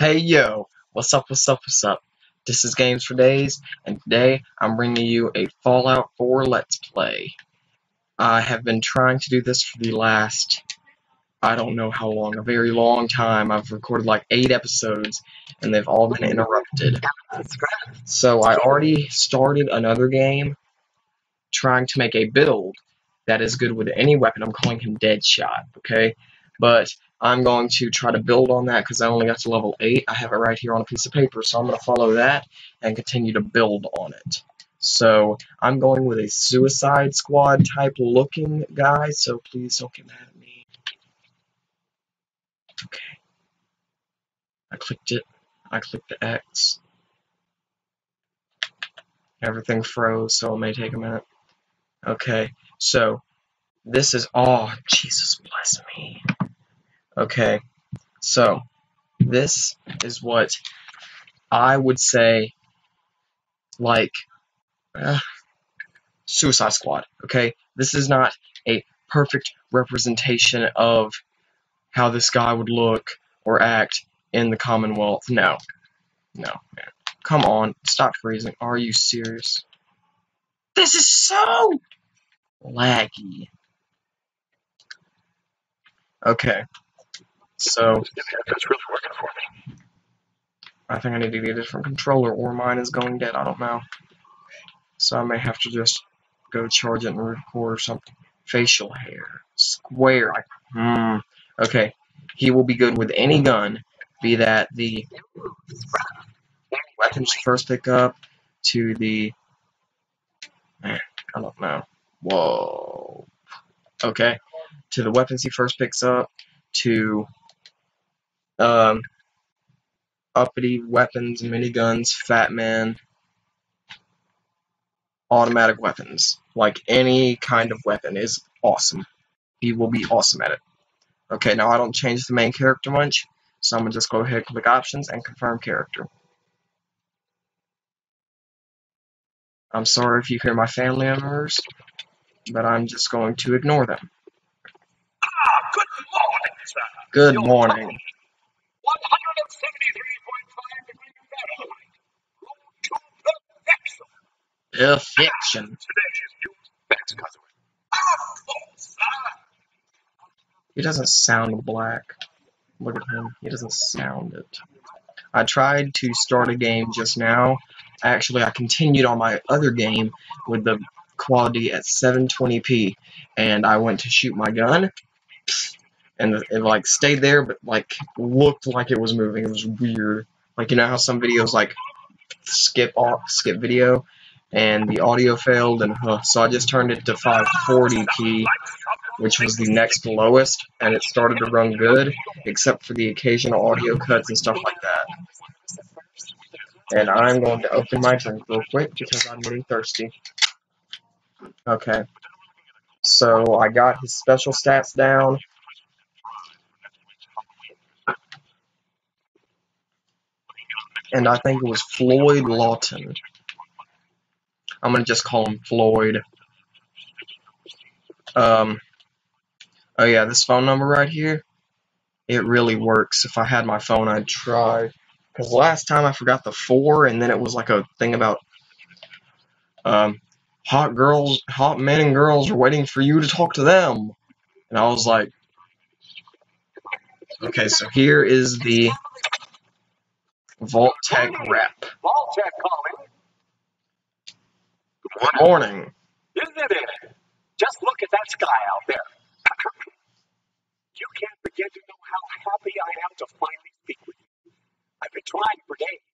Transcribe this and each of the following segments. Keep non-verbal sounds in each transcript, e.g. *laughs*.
Hey yo, what's up, what's up, what's up? This is Gamez For Dayz, and today I'm bringing you a Fallout 4 Let's Play. I have been trying to do this for the last, I don't know how long, a very long time. I've recorded like 8 episodes, and they've all been interrupted. So I already started another game, trying to make a build that is good with any weapon. I'm calling him Deadshot, okay? But I'm going to try to build on that because I only got to level 8. I have it right here on a piece of paper, so I'm going to follow that and continue to build on it. So I'm going with a Suicide Squad type looking guy, so please don't get mad at me. Okay. I clicked it. I clicked the X. Everything froze, so it may take a minute. Okay, so this is, oh, Jesus bless me. Okay, so this is what I would say, like, uh, Suicide Squad. Okay, this is not a perfect representation of how this guy would look or act in the Commonwealth. No, no, man. Come on, stop freezing. Are you serious? This is so laggy. Okay. So That's really working for me. I think I need to get a different controller or mine is going dead. I don't know. So I may have to just go charge it and record or something. Facial hair. Square. I, hmm. Okay. He will be good with any gun, be that the weapons first pick up to the. I don't know. Whoa. Okay. To the weapons he first picks up, to um, uppity weapons, miniguns, fat man, automatic weapons. Like any kind of weapon is awesome. He will be awesome at it. Okay, now I don't change the main character much, so I'm gonna just go ahead, and click options, and confirm character. I'm sorry if you hear my family members, but I'm just going to ignore them. Ah, good morning, sir. Good Your morning. Sir. He doesn't sound black. Look at him. He doesn't sound it. I tried to start a game just now. Actually, I continued on my other game with the quality at 720p, and I went to shoot my gun, and it like stayed there, but like looked like it was moving. It was weird. Like you know how some videos like skip off, skip video, and the audio failed, and so I just turned it to 540p, which was the next lowest, and it started to run good, except for the occasional audio cuts and stuff like that. And I'm going to open my drink real quick because I'm getting thirsty. Okay. So I got his special stats down. And I think it was Floyd Lawton. I'm gonna just call him Floyd. Um oh yeah, this phone number right here, it really works. If I had my phone I'd try. Because last time I forgot the four and then it was like a thing about um hot girls hot men and girls are waiting for you to talk to them. And I was like Okay, so here is the Vault Tech rep. Vault-Tec calling. Good morning. Isn't it? Just look at that sky out there. you can't begin to know how happy I am to finally speak with you. I've been trying for days.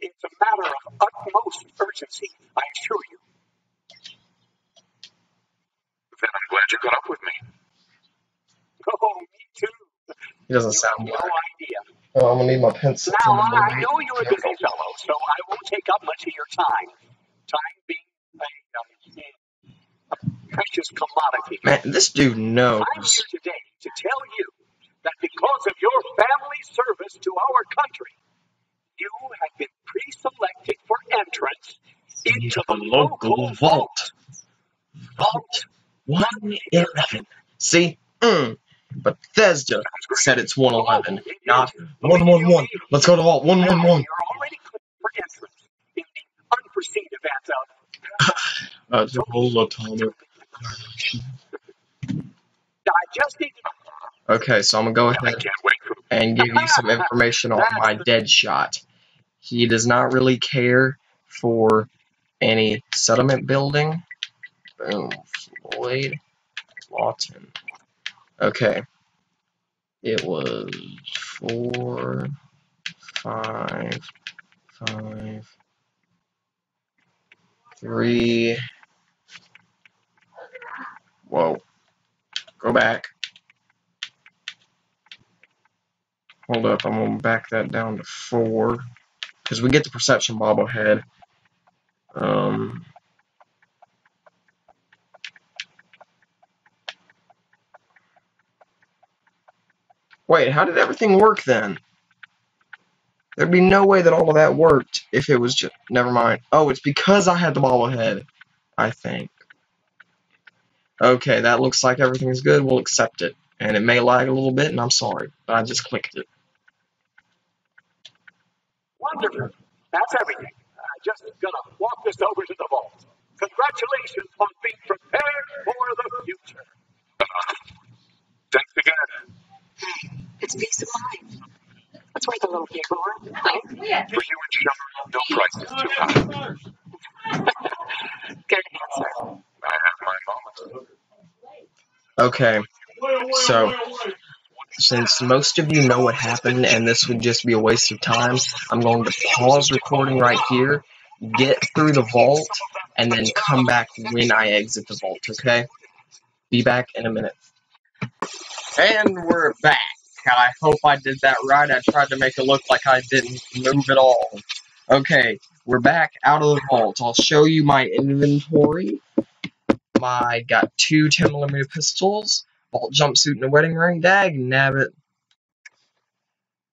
It's a matter of utmost urgency, I assure you. Then I'm glad you got up with me. Oh, me too. He doesn't You sound have black. no idea. Oh, I'm gonna need my pencil. Now, I know you're a busy fellow, so I won't take up much of your time. Time being a, a precious commodity. Man, this dude knows. I'm here today to tell you that because of your family service to our country, you have been pre-selected for entrance into the local vault. Vault 111. See? Mm. Bethesda said it's 111, not 111. Let's go to vault 111. You're already clear for entrance in the unforeseen event of Uh, the whole atomic. I just need to know. Okay, so I'm gonna go ahead can't wait for and give you some information on my dead shot. He does not really care for any settlement building. Boom. Floyd Lawton. Okay. It was four, five, five, three. Whoa. Go back. Hold up, I'm gonna back that down to four. Because we get the perception bobblehead. Um Wait, how did everything work then? There'd be no way that all of that worked if it was just. Never mind. Oh, it's because I had the bobblehead. I think. Okay, that looks like everything's good. We'll accept it. And it may lag a little bit, and I'm sorry, but I just clicked it. Wonderful. That's everything. I'm just gonna walk this over to the vault. Congratulations on being prepared for the future. Thanks again. Hey, It's peace of mind. It's worth a little bit more. right? For you and Sean, no price is too high. Good answer. I have my moments. Okay, so since most of you know what happened and this would just be a waste of time, I'm going to pause recording right here, get through the vault, and then come back when I exit the vault, okay? Be back in a minute. And we're back. I hope I did that right. I tried to make it look like I didn't move at all. Okay, we're back out of the vault. I'll show you my inventory. I got two 10mm pistols, vault jumpsuit and a wedding ring, dag nabbit.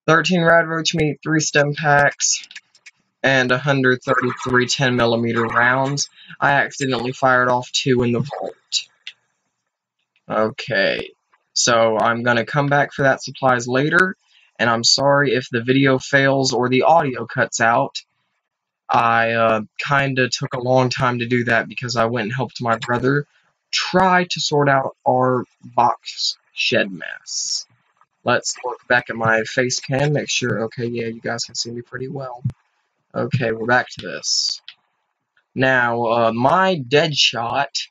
13 rad roach meat, 3 stimpaks, and 133 10mm rounds. I accidentally fired off two in the vault. Okay, so I'm gonna come back for that supplies later, and I'm sorry if the video fails or the audio cuts out. I uh, kinda took a long time to do that because I went and helped my brother try to sort out our box shed mess. Let's look back at my face cam, make sure, okay, yeah, you guys can see me pretty well. Okay, we're back to this. Now, uh, my Deadshot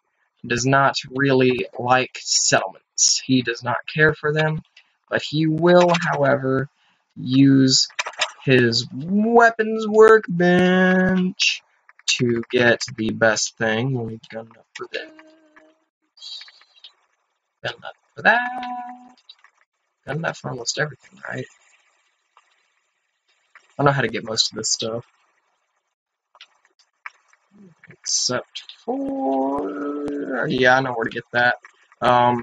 does not really like settlements. He does not care for them, but he will, however, use his weapons workbench to get the best thing. We've got enough for this. Got enough for that. Got enough for almost everything, right? I know how to get most of this stuff. Except for... Yeah, I know where to get that. Um,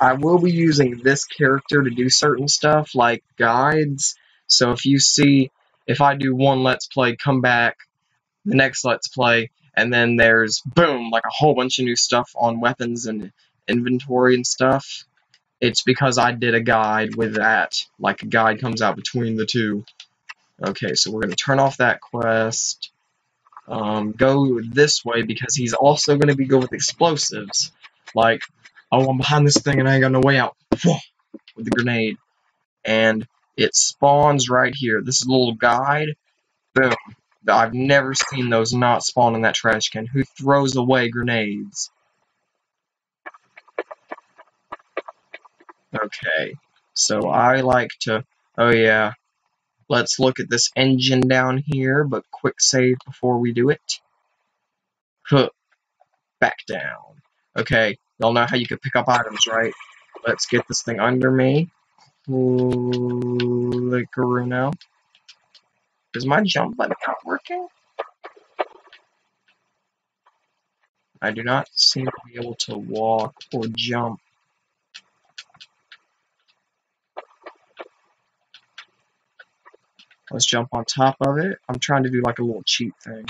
I will be using this character to do certain stuff, like guides. So if you see, if I do one Let's Play, come back, the next Let's Play, and then there's, boom, like a whole bunch of new stuff on weapons and inventory and stuff, it's because I did a guide with that. Like, a guide comes out between the two. Okay, so we're going to turn off that quest. Um, go this way because he's also going to be good with explosives. Like, oh, I'm behind this thing and I ain't got no way out. With the grenade. And it spawns right here. This little guide. Boom. I've never seen those not spawn in that trash can. Who throws away grenades? Okay. So I like to. Oh, yeah. Let's look at this engine down here, but quick save before we do it. Huh. Back down. Okay, y'all know how you can pick up items, right? Let's get this thing under me. Click now. Is my jump button not working? I do not seem to be able to walk or jump. Let's jump on top of it. I'm trying to do like a little cheat thing.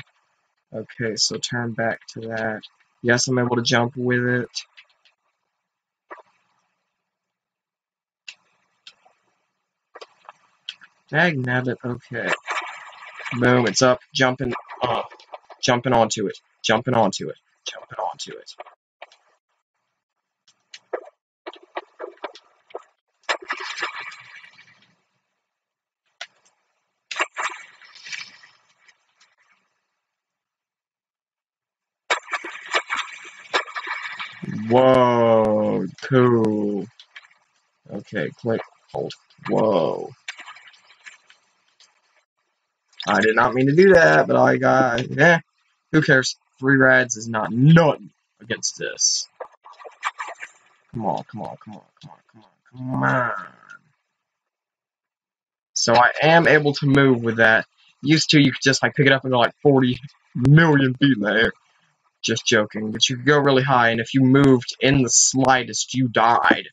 Okay, so turn back to that. Yes, I'm able to jump with it. Dag nabbit, okay. Boom, it's up, jumping up, jumping onto it, jumping onto it, jumping onto it. Whoa, cool. Okay, click, hold. Whoa. I did not mean to do that, but I got, eh, who cares? Three rads is not nothing against this. Come on, come on, come on, come on, come on, come on. So I am able to move with that. Used to, you could just like pick it up and go like 40 million feet in the air. Just joking, but you could go really high, and if you moved in the slightest, you died.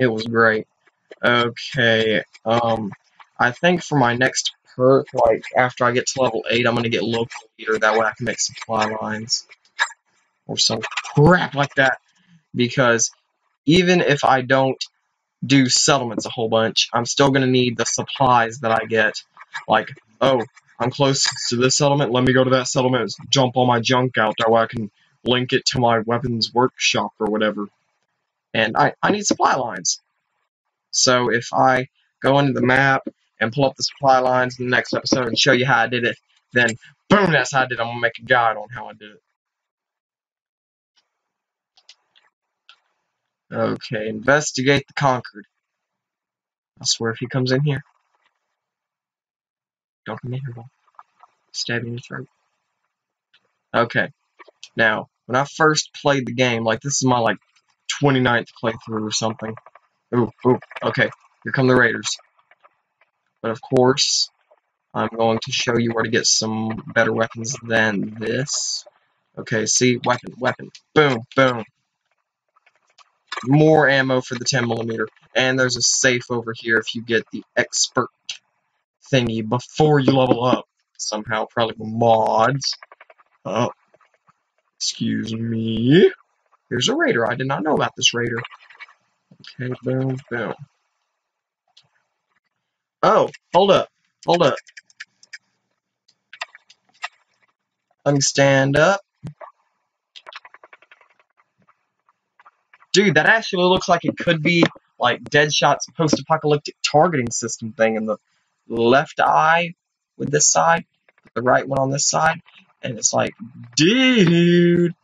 It was great. Okay, um, I think for my next perk, like after I get to level 8, I'm gonna get local leader, that way I can make supply lines. Or some crap like that. Because even if I don't do settlements a whole bunch, I'm still gonna need the supplies that I get. Like, oh, I'm close to this settlement, let me go to that settlement jump all my junk out, that way I can link it to my weapons workshop or whatever. And I, I need supply lines. So if I go into the map and pull up the supply lines in the next episode and show you how I did it, then boom, that's how I did it. I'm gonna make a guide on how I did it. Okay, investigate the conquered. I swear if he comes in here, don't come in here, boy. Stab in the throat. Okay, now, when I first played the game, like this is my like 29th playthrough or something. Ooh, ooh, okay, here come the raiders. But of course, I'm going to show you where to get some better weapons than this. Okay, see, weapon, weapon, boom, boom. More ammo for the 10 millimeter, and there's a safe over here if you get the expert thingy before you level up. Somehow, probably mods. Oh, excuse me. Here's a raider. I did not know about this raider. Okay, boom, boom. Oh, hold up, hold up. Let me stand up. Dude, that actually looks like it could be like Deadshot's post-apocalyptic targeting system thing in the left eye with this side, the right one on this side, and it's like, dude,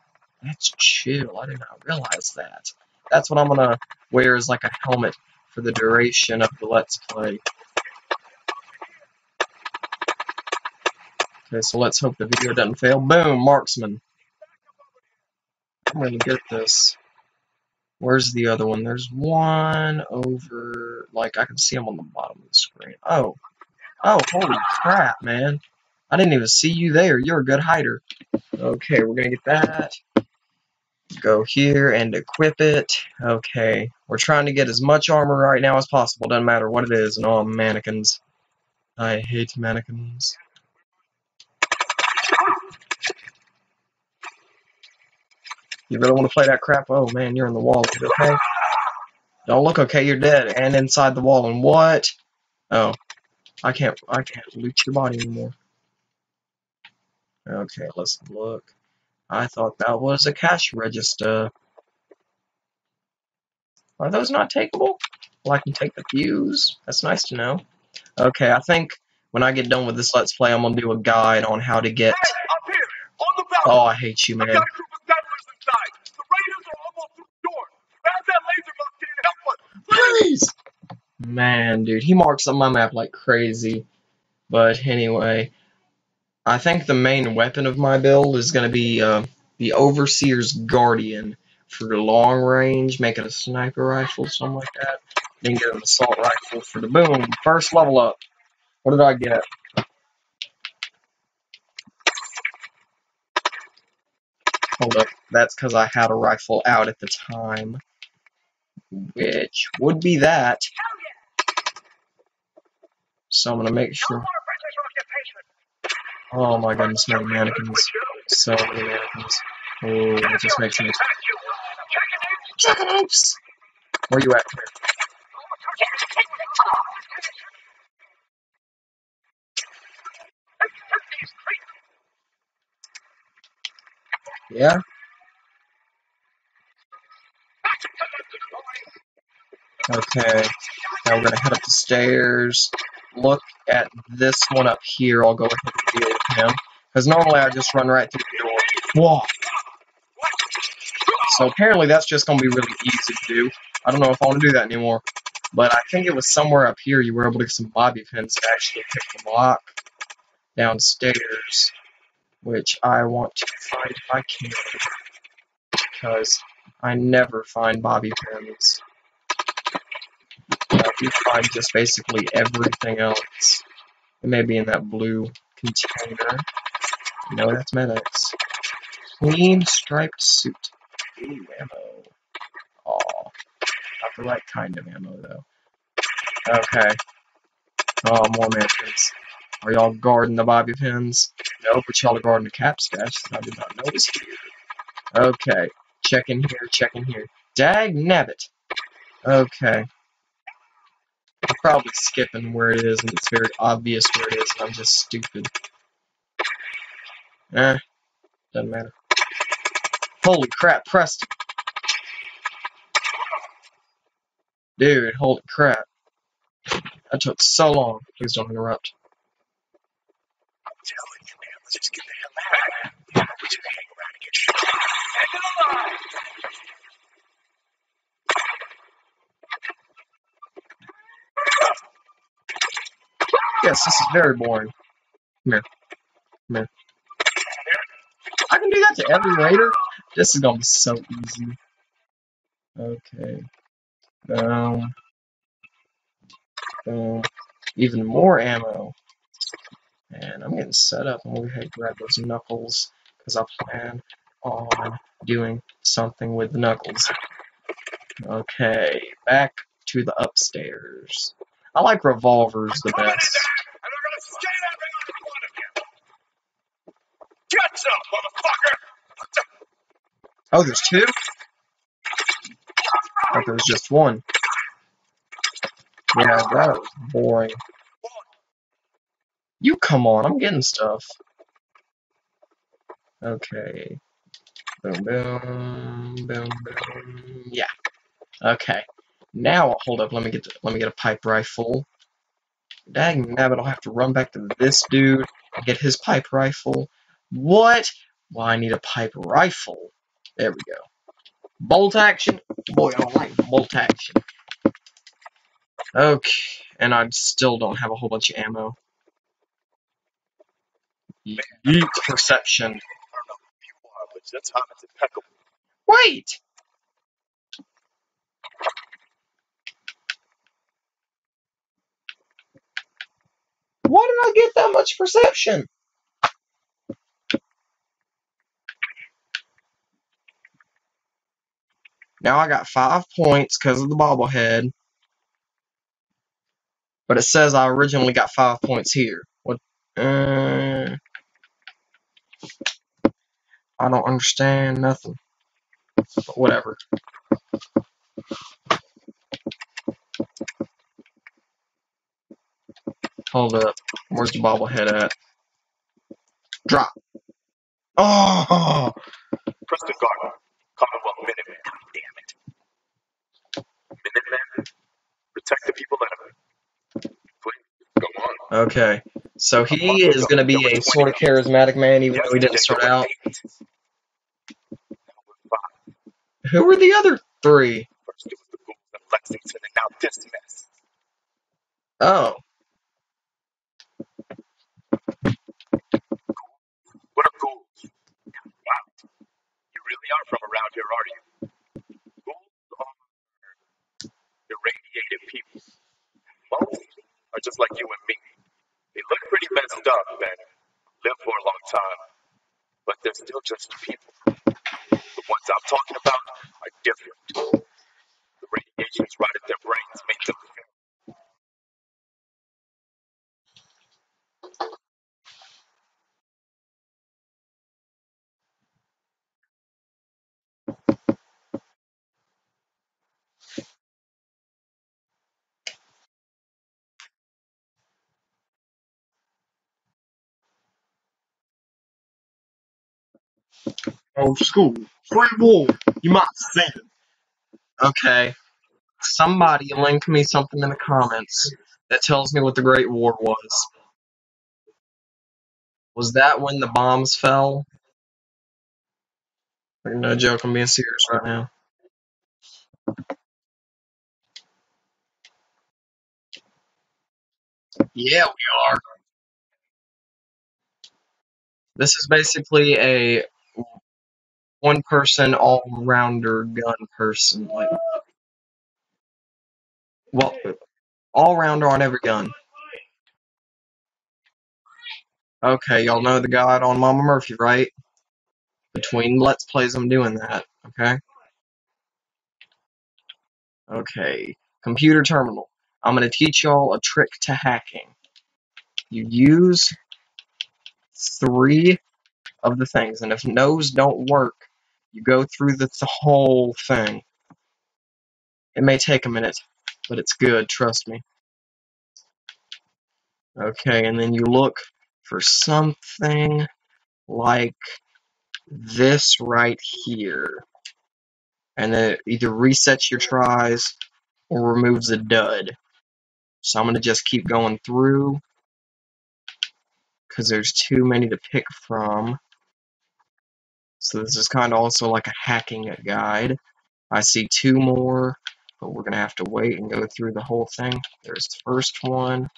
that's chill. I did not realize that. That's what I'm gonna wear as like a helmet for the duration of the Let's Play. Okay, so let's hope the video doesn't fail. Boom, marksman. I'm gonna get this. Where's the other one? There's one over, like, I can see them on the bottom of the screen. Oh. Oh, holy crap, man. I didn't even see you there. You're a good hider. Okay, we're gonna get that. Go here and equip it. Okay, we're trying to get as much armor right now as possible. Doesn't matter what it is. And all mannequins. I hate mannequins. You really want to play that crap? Oh man, you're in the wall. Okay? Don't look okay. You're dead and inside the wall. And what? Oh, I can't. I can't loot your body anymore. Okay, let's look. I thought that was a cash register. Are those not takeable? Well, I can take the fuse. That's nice to know. Okay, I think when I get done with this Let's Play, I'm gonna do a guide on how to get. Hey, up here, on the Oh. I hate you, man. Got a group of settlers inside. The raiders are almost through the door. Grab that laser lock and help us. Please! Man, dude, he marks up my map like crazy. But anyway, I think the main weapon of my build is going to be uh, the Overseer's Guardian for the long range, make it a sniper rifle, something like that. Then get an assault rifle for the boom. First level up. What did I get? Hold up. That's because I had a rifle out at the time. Which would be that. So I'm to make sure. Oh my goodness, many mannequins. So many mannequins. Oh, that just makes me. Apes! Where you at? Yeah? Okay. Now we're gonna head up the stairs. Look at this one up here. I'll go ahead and deal with him. Because normally I just run right through the door. Whoa! So apparently that's just gonna be really easy to do. I don't know if I want to do that anymore. But I think it was somewhere up here you were able to get some bobby pins to actually pick the lock downstairs. Which I want to find if I can. Because I never find bobby pins. I do find just basically everything else. It may be in that blue container. No, that's Med-X. Clean striped suit. Ooh, ammo. Aw. Not the right kind of ammo, though. Okay. Oh, more mansions. Are y'all guarding the bobby pins? No, but y'all are guarding the cap stash. I did not notice here. Okay. Check in here, check in here. Dag nabbit. Okay. I'm probably skipping where it is, and it's very obvious where it is, and I'm just stupid. Eh, doesn't matter. Holy crap, Preston. Dude, holy crap. That took so long. Please don't interrupt. Telling you, man, let's just get the hell out of here. We to hang around and get shot. End of the line! Yes, this is very boring. Come here. Come here. I can do that to every raider? This is gonna be so easy. Okay. Boom. Boom. Even more ammo. And I'm getting set up. I'm gonna go ahead and grab those knuckles. Because I plan on doing something with the knuckles. Okay. Back to the upstairs. I like revolvers the best. down, and we're gonna stain every last one of you. Get some, motherfucker! Oh, there's two? I thought there was just one. Yeah, that was boring. You come on, I'm getting stuff. Okay. Boom, boom, boom, boom. Yeah. Okay. Now, hold up. Let me get the, let me get a pipe rifle. Dang nabbit, I'll have to run back to this dude and get his pipe rifle. What? Well, I need a pipe rifle. There we go. Bolt action. Boy, I like bolt action. Okay, and I still don't have a whole bunch of ammo. Yeet perception. I don't know who you are, but your time is impeccable. Wait! Why did I get that much perception? Now I got five points because of the bobblehead. But it says I originally got five points here. What? Uh, I don't understand nothing. But whatever. Hold up. Where's the bobblehead at? Drop. Oh! Preston Garvey, Commonwealth Minutemen. God damn it. Minutemen, protect the people that are. Please, go on. Okay. So he is going to be a sort of charismatic man, even though he didn't start out. Who were the other three? First it was the ghouls in Lexington, and now this mess. Oh. What are ghouls? Wow. You really are from around here, are you? Ghouls are irradiated people. Most are just like you and me. They look up and live for a long time, but they're still just people. The ones I'm talking about are different. The radiations right at their brains make them feel. Oh, school. Free war. You might say it. Okay. Somebody link me something in the comments that tells me what the Great War was. Was that when the bombs fell? No joke, I'm being serious right now. Yeah, we are. This is basically a one person all rounder gun person. Like, well, all rounder on every gun. Okay, y'all know the guide on Mama Murphy, right? Between Let's Plays, I'm doing that, okay? Okay, computer terminal. I'm going to teach y'all a trick to hacking. You use three of the things, and if those don't work, you go through the, the whole thing. It may take a minute, but it's good, trust me. Okay, and then you look for something like this right here. And then it either resets your tries or removes a dud. So I'm going to just keep going through because there's too many to pick from. So this is kind of also like a hacking guide. I see two more, but we're going to have to wait and go through the whole thing. There's the first one,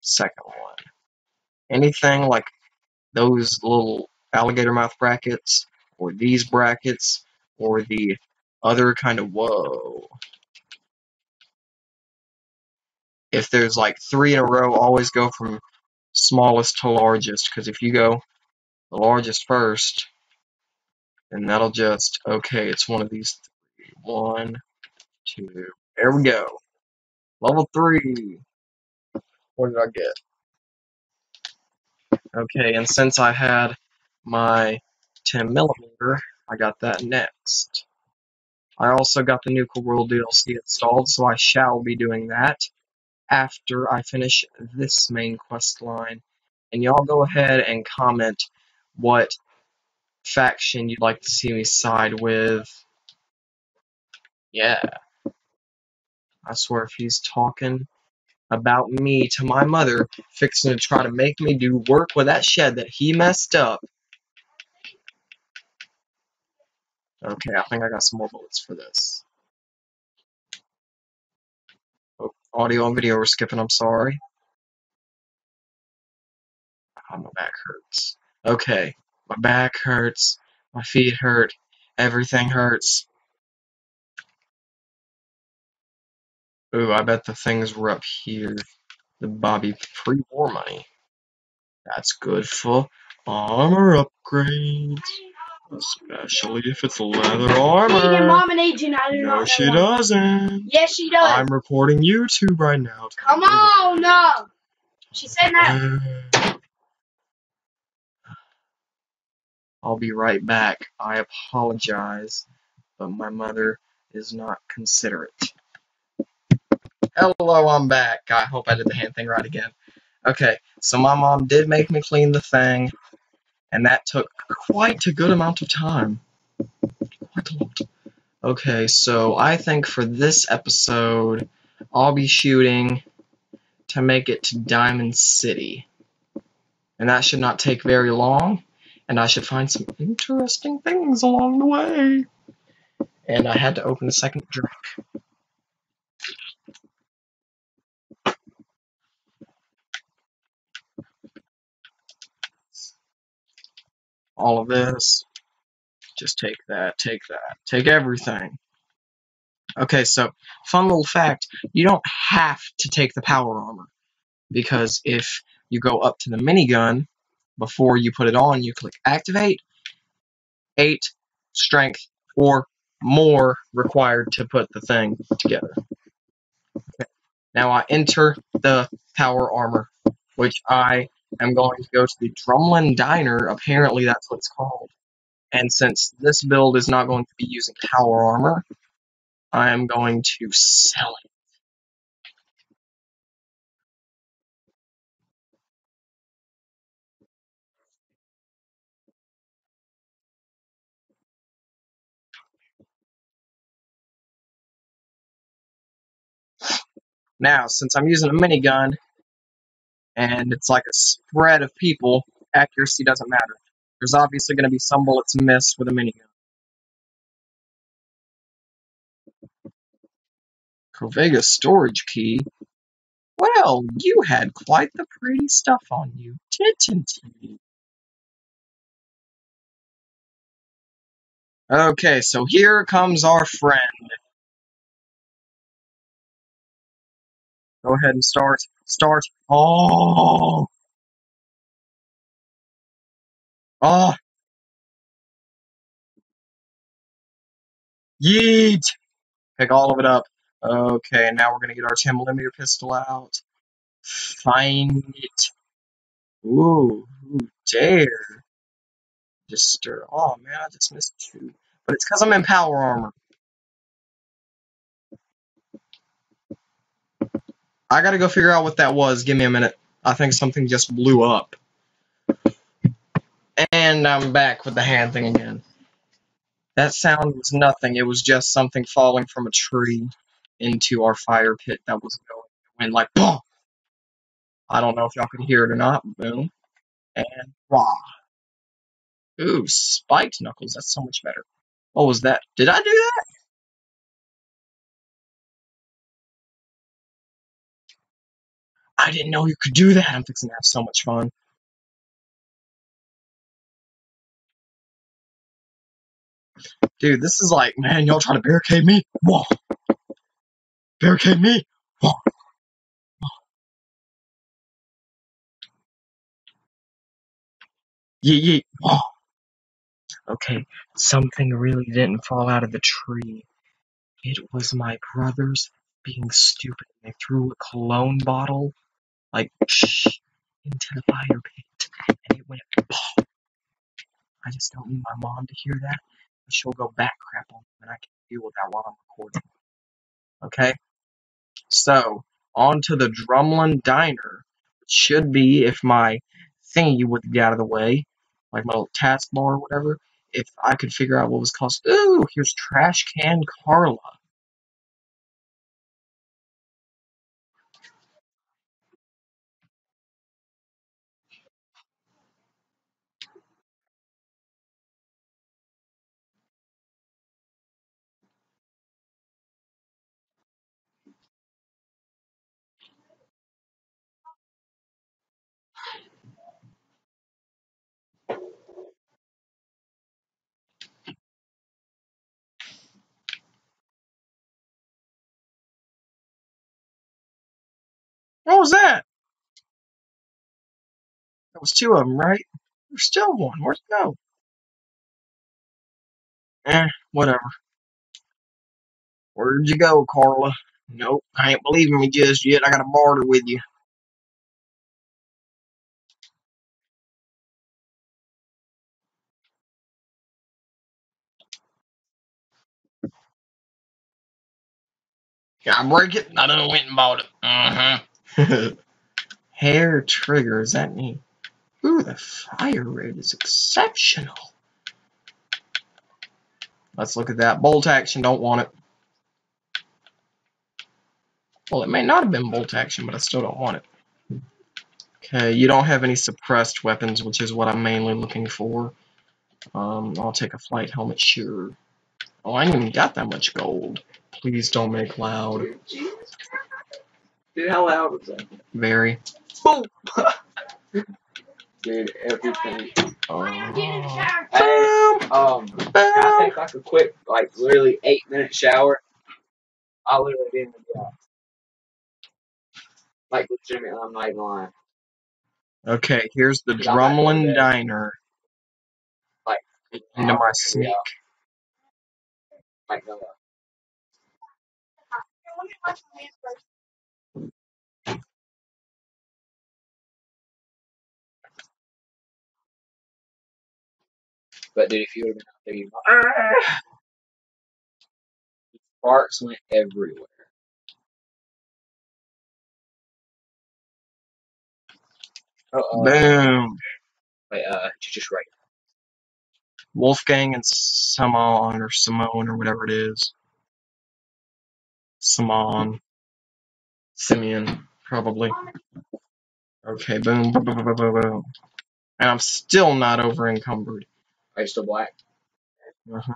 second one. Anything like those little alligator mouth brackets, or these brackets, or the other kind of whoa. If there's like three in a row, always go from smallest to largest, because if you go the largest first, then that'll just, okay, it's one of these three. One, two, there we go. Level three. What did I get? Okay, and since I had my 10 millimeter, I got that next. I also got the Nuka World DLC installed, so I shall be doing that after I finish this main quest line. And y'all go ahead and comment what faction you'd like to see me side with. Yeah. I swear if he's talking about me to my mother, fixing to try to make me do work with that shed that he messed up. Okay, I think I got some more bullets for this. Oh, audio and video we're skipping, I'm sorry. Oh, my back hurts. Okay, my back hurts, my feet hurt, everything hurts. Ooh, I bet the things were up here. The Bobby pre-war money. That's good for armor upgrades. Especially if it's leather Your armor. mom an agent. I do No, she doesn't. Yes, she does. I'm recording YouTube right now. Come on, no. She said that. Uh, I'll be right back. I apologize, but my mother is not considerate. Hello, I'm back. I hope I did the hand thing right again. Okay, so my mom did make me clean the thing, and that took quite a good amount of time. Quite a lot. Okay, so I think for this episode, I'll be shooting to make it to Diamond City. And that should not take very long, and I should find some interesting things along the way. And I had to open a second drink. All of this. Just take that, take that, take everything. Okay, so, fun little fact you don't have to take the power armor. Because if you go up to the minigun before you put it on, you click activate, 8 strength or more required to put the thing together. Now I enter the power armor, which I am going to go to the Drumlin Diner. Apparently, that's what it's called. And since this build is not going to be using power armor, I am going to sell it. Now, since I'm using a minigun and it's like a spread of people, accuracy doesn't matter. There's obviously going to be some bullets missed with a minigun. Corvega storage key. Well, you had quite the pretty stuff on you, didn't you? Okay, so here comes our friend. Go ahead and start. Start. Oh! Oh! Yeet! Pick all of it up. Okay, now we're gonna get our 10mm pistol out. Find it. Ooh, who dare. Just stir. Oh man, I just missed two. But it's because I'm in power armor. I gotta go figure out what that was. Give me a minute. I think something just blew up. And I'm back with the hand thing again. That sound was nothing. It was just something falling from a tree into our fire pit that was going. Went like boom. I don't know if y'all could hear it or not. Boom. And raw. Ooh, spiked knuckles. That's so much better. What was that? Did I do that? I didn't know you could do that. I'm fixing to have so much fun. Dude, this is like, man, y'all trying to barricade me? Whoa. Barricade me? Whoa. Yeet, yeet. Whoa. Okay, something really didn't fall out of the tree. It was my brothers being stupid. They threw a cologne bottle, like, into the fire pit, and it went pop. I just don't need my mom to hear that. She'll go back crap on me, and I can deal with that while I'm recording. Okay? So, on to the Drumlin Diner. Should be, if my thingy would get out of the way, like my little taskbar or whatever, if I could figure out what was called. Ooh, here's Trash Can Carla. What was that? That was two of them, right? There's still one. Where'd it go? Eh, whatever. Where'd you go, Carla? Nope, I ain't believing me just yet. I gotta barter with you. Can I break it? I done went and bought it. Uh-huh. *laughs* Hair trigger, is that me? Ooh, the fire rate is exceptional. Let's look at that. Bolt action, don't want it. Well, it may not have been bolt action, but I still don't want it. Okay, you don't have any suppressed weapons, which is what I'm mainly looking for. Um, I'll take a flight helmet, sure. Oh, I ain't even got that much gold. Please don't make loud. Dude, how loud was that? Very. Boom! Dude, everything. Oh. Hey, um, can I Boom. take like a quick, like literally eight minute shower? I literally didn't even get out. Like legitimately, I'm not even lying. Okay, here's the Yeah, I might go Drumlin. Diner. Like, Into my yeah, sneak. Like, no, But dude, if you would have been out there, you might. Sparks went everywhere. Uh oh. Boom. Wait, uh, just right. Wolfgang and Simon or Simone or whatever it is. Simon. Simeon, probably. Okay, boom, boom, boom, boom, boom, boom. And I'm still not over encumbered. Are you still black? Uh-huh.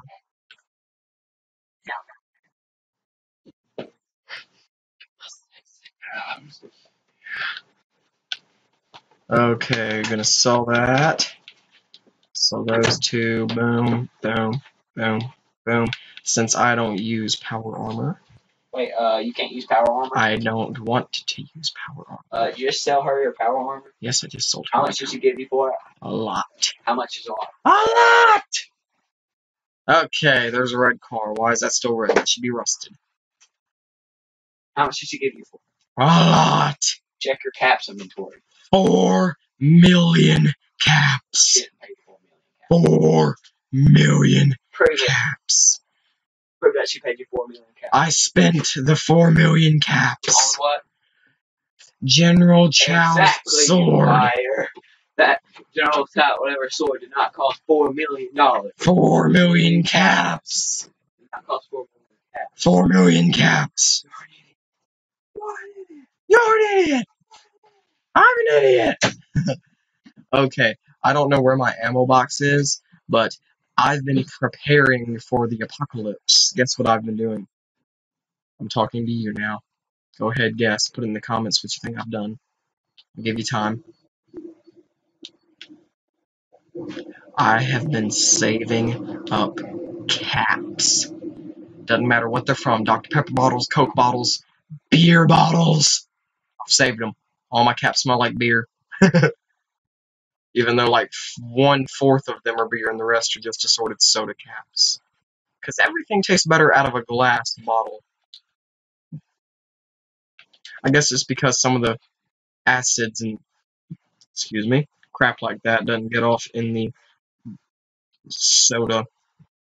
Okay, gonna sell that. Sell those two. Boom, boom, boom, boom. Since I don't use power armor, Wait, uh, you can't use power armor. I don't want to use power armor. Uh, you just sell her your power armor. Yes, I just sold her. How much did she give you for it? a lot. How much is on? A lot! Okay, there's a red car. Why is that still red? It should be rusted. How much did she give you for? A lot! Check your caps inventory. Four million caps. She didn't pay you four million caps. Four million caps. That she paid you four million caps. I spent the four million On caps. what? General Chow's exactly, sword. liar. That General Chow, whatever sword, did not cost four million dollars. Four million caps. Did not cost four million caps. Four million caps. You're an idiot. I'm an idiot. *laughs* okay, I don't know where my ammo box is, but I've been preparing for the apocalypse. Guess what I've been doing? I'm talking to you now. Go ahead, guess. Put in the comments what you think I've done. I'll give you time. I have been saving up caps. Doesn't matter what they're from. Dr. Pepper bottles, Coke bottles, beer bottles. I've saved them. All my caps smell like beer. *laughs* Even though like one fourth of them are beer and the rest are just assorted soda caps. Because everything tastes better out of a glass bottle. I guess it's because some of the acids and, excuse me, crap like that doesn't get off in the soda.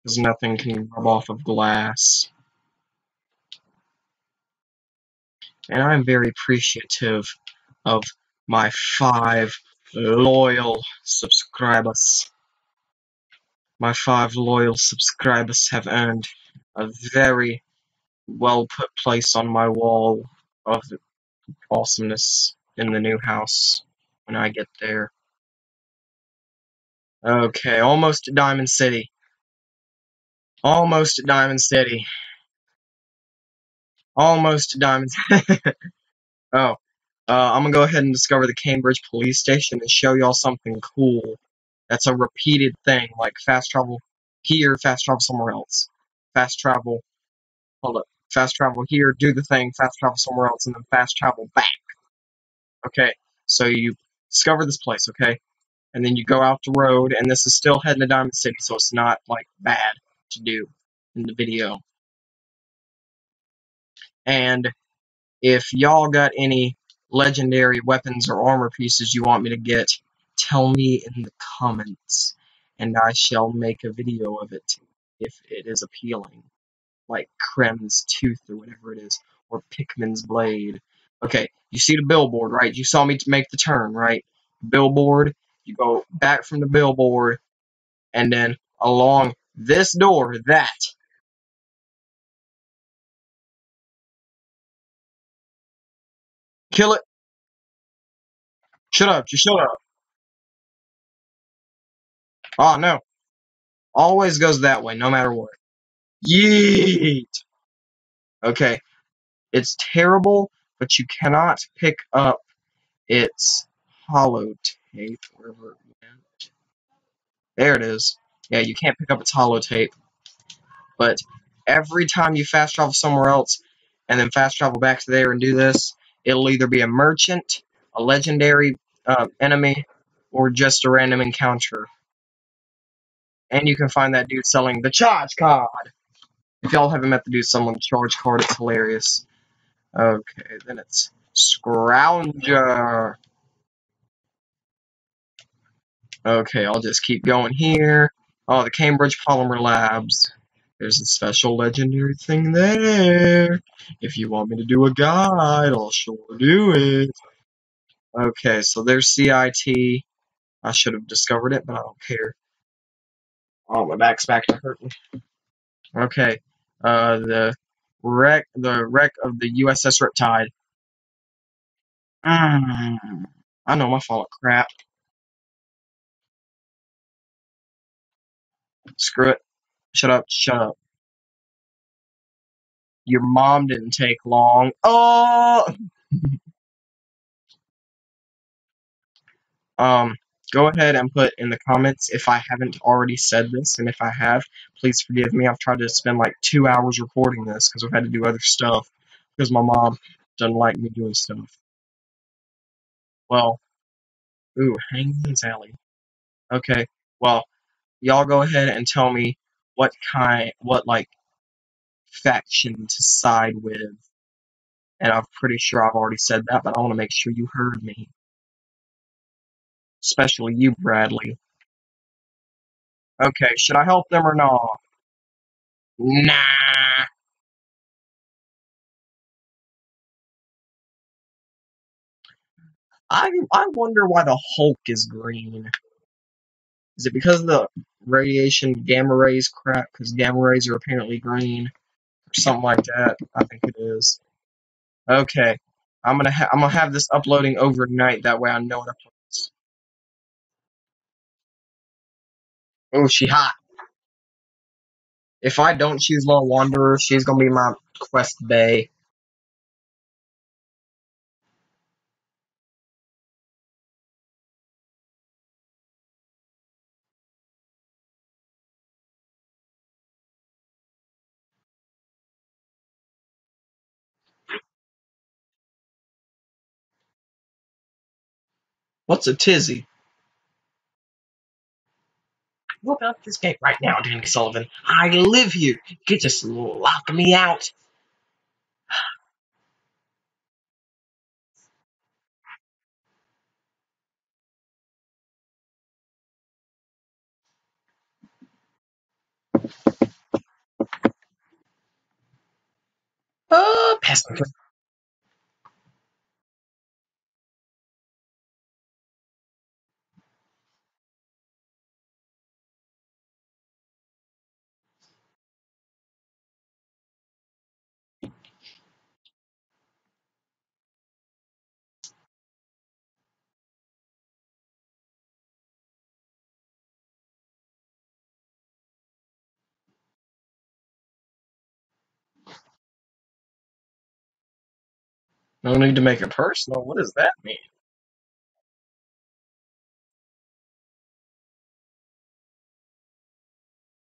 Because nothing can rub off of glass. And I'm very appreciative of my five loyal subscribers. My five loyal subscribers have earned a very well put place on my wall of awesomeness in the new house when I get there. Okay, almost at Diamond City. Almost at Diamond City. Almost at Diamond *laughs* Oh, uh, I'm gonna go ahead and discover the Cambridge police station and show y'all something cool. That's a repeated thing, like fast travel here, fast travel somewhere else. Fast travel, hold up, fast travel here, do the thing, fast travel somewhere else, and then fast travel back. Okay, so you discover this place, okay? And then you go out the road, and this is still heading to Diamond City, so it's not, like, bad to do in the video. And if y'all got any legendary weapons or armor pieces you want me to get, tell me in the comments, and I shall make a video of it if it is appealing. Like Krem's Tooth or whatever it is, or Pickman's Blade. Okay, you see the billboard, right? You saw me make the turn, right? Billboard, you go back from the billboard, and then along this door, that. Kill it. Shut up, just shut up. Oh no. Always goes that way, no matter what. Yeet! Okay. It's terrible, but you cannot pick up its hollow tape wherever it went. There it is. Yeah, you can't pick up its holotape. But every time you fast travel somewhere else and then fast travel back to there and do this, it'll either be a merchant, a legendary uh, enemy, or just a random encounter. And you can find that dude selling the charge card. If y'all haven't met the dude selling the charge card, it's hilarious. Okay, then it's Scrounger. Okay, I'll just keep going here. Oh, the Cambridge Polymer Labs. There's a special legendary thing there. If you want me to do a guide, I'll sure do it. Okay, so there's CIT. I should have discovered it, but I don't care. Oh, my back's back to hurting. Okay, uh, the wreck, the wreck of the USS Riptide. Mm, I know my fault. Crap. Screw it. Shut up. Shut up. Your mom didn't take long. Oh. *laughs* Um. Go ahead and put in the comments if I haven't already said this, and if I have, please forgive me. I've tried to spend like two hours recording this because I've had to do other stuff because my mom doesn't like me doing stuff. Well, ooh, Hangman's Alley. Okay. Well, y'all go ahead and tell me what kind, what like faction to side with. And I'm pretty sure I've already said that, but I want to make sure you heard me. Especially you, Bradley. Okay, should I help them or not? Nah. I I wonder why the Hulk is green. Is it because of the radiation gamma rays crap? Because gamma rays are apparently green or something like that. I think it is. Okay, I'm gonna I'm gonna have this uploading overnight. That way I know what uploads. Oh, she hot. If I don't choose Lone Wanderer, she's gonna be my quest bay. What's a tizzy? Open up this gate right now, Danny Sullivan. I live here. You could just lock me out. Oh, pass me. No need to make it personal. What does that mean?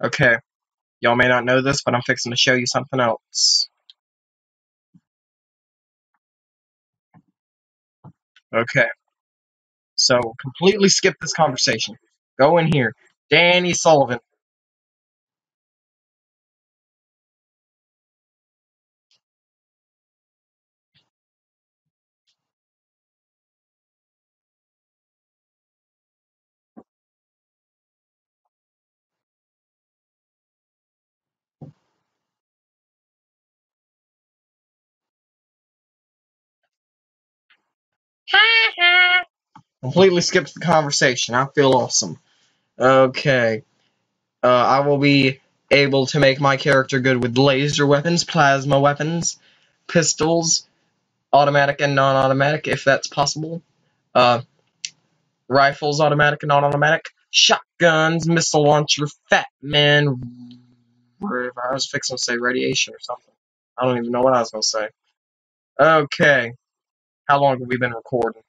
Okay, y'all may not know this, but I'm fixing to show you something else. Okay, so completely skip this conversation. Go in here. Danny Sullivan. *laughs* Completely skips the conversation. I feel awesome. Okay. Uh, I will be able to make my character good with laser weapons, plasma weapons, pistols, automatic and non-automatic, if that's possible. Uh, rifles, automatic and non-automatic. Shotguns, missile launcher, fat man. I was fixing to say radiation or something. I don't even know what I was gonna say. Okay. How long have we been recording?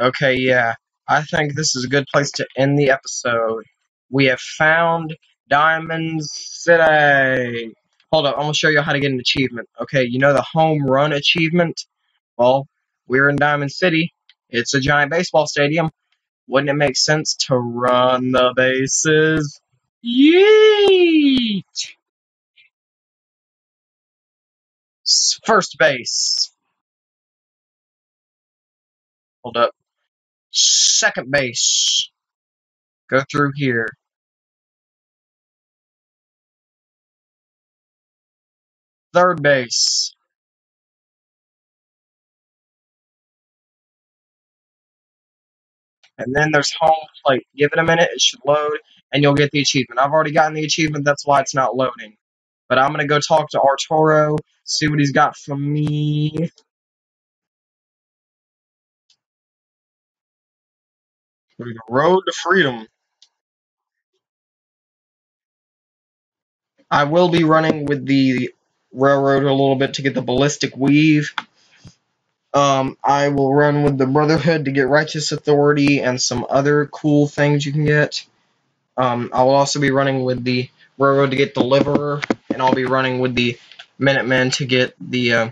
Okay, yeah. I think this is a good place to end the episode. We have found Diamond City. Hold up, I'm gonna show you how to get an achievement. Okay, you know the home run achievement? Well, we're in Diamond City. It's a giant baseball stadium. Wouldn't it make sense to run the bases? Yeet! First base. Hold up. Second base. Go through here. Third base. And then there's home plate. Give it a minute, it should load, and you'll get the achievement. I've already gotten the achievement, that's why it's not loading. But I'm gonna go talk to Arturo, see what he's got for me. The road to freedom. I will be running with the railroad a little bit to get the ballistic weave. Um, I will run with the Brotherhood to get Righteous Authority and some other cool things you can get. Um, I will also be running with the Railroad to get Deliverer, and I'll be running with the Minutemen to get the uh,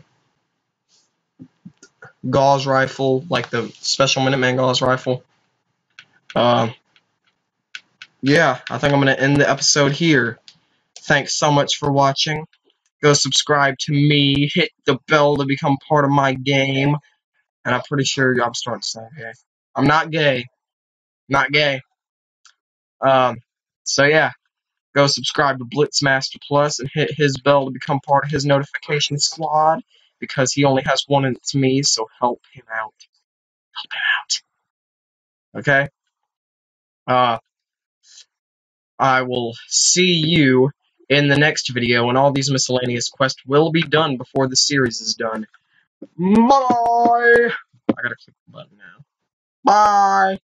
Gauss rifle, like the Special Minuteman Gauss rifle. Uh, yeah, I think I'm going to end the episode here. Thanks so much for watching. Go subscribe to me, hit the bell to become part of my game. And I'm pretty sure I'm starting to sound gay. I'm not gay. Not gay. Um, so yeah, go subscribe to Blitzmaster Plus and hit his bell to become part of his notification squad because he only has one and it's me, so help him out. Help him out. Okay? Uh, I will see you in the next video, and all these miscellaneous quests will be done before the series is done. Bye! I gotta click the button now. Bye!